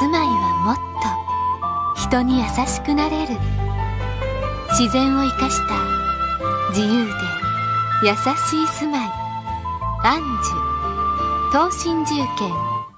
住まいはもっと。人に優しくなれる。自然を生かした自由で優しい住まい。安住。東進住建。